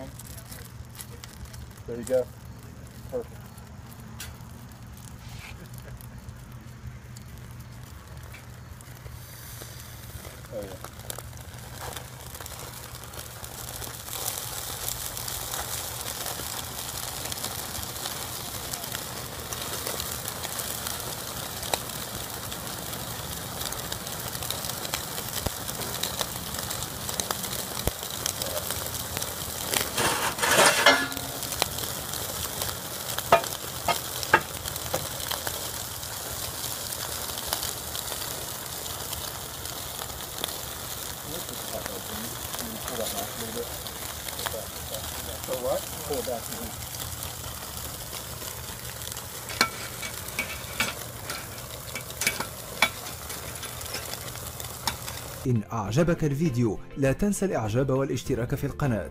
down. There you go. Perfect. Oh yeah. That back a little bit. Pull it back, pull it back, mhm. إن أعجبك الفيديو لا تنسى الإعجاب والاشتراك في القناة